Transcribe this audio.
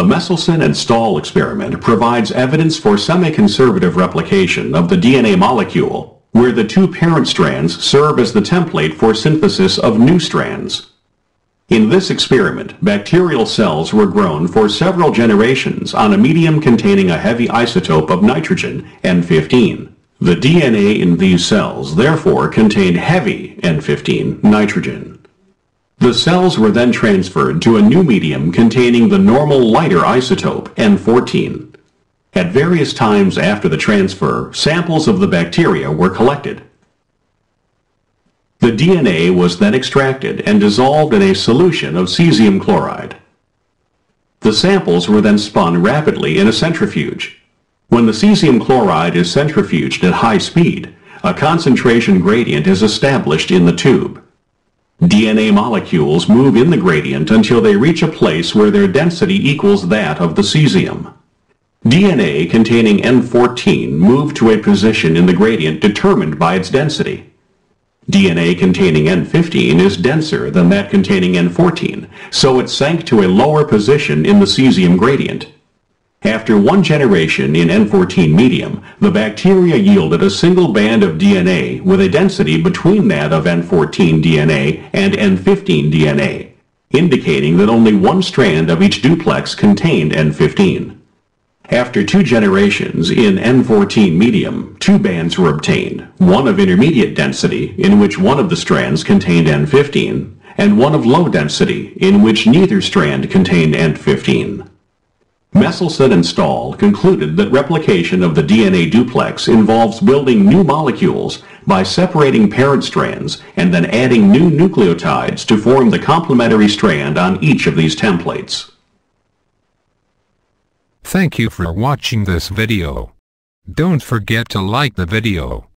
The Meselson and Stahl experiment provides evidence for semi-conservative replication of the DNA molecule, where the two parent strands serve as the template for synthesis of new strands. In this experiment, bacterial cells were grown for several generations on a medium containing a heavy isotope of nitrogen, N15. The DNA in these cells therefore contained heavy N15 nitrogen. The cells were then transferred to a new medium containing the normal lighter isotope, N14. At various times after the transfer, samples of the bacteria were collected. The DNA was then extracted and dissolved in a solution of cesium chloride. The samples were then spun rapidly in a centrifuge. When the cesium chloride is centrifuged at high speed, a concentration gradient is established in the tube. DNA molecules move in the gradient until they reach a place where their density equals that of the cesium. DNA containing N14 moved to a position in the gradient determined by its density. DNA containing N15 is denser than that containing N14, so it sank to a lower position in the cesium gradient. After one generation in N14 medium, the bacteria yielded a single band of DNA with a density between that of N14 DNA and N15 DNA, indicating that only one strand of each duplex contained N15. After two generations in N14 medium, two bands were obtained, one of intermediate density, in which one of the strands contained N15, and one of low density, in which neither strand contained N15. Meselson and Stahl concluded that replication of the DNA duplex involves building new molecules by separating parent strands and then adding new nucleotides to form the complementary strand on each of these templates. Thank you for watching this video. Don't forget to like the video.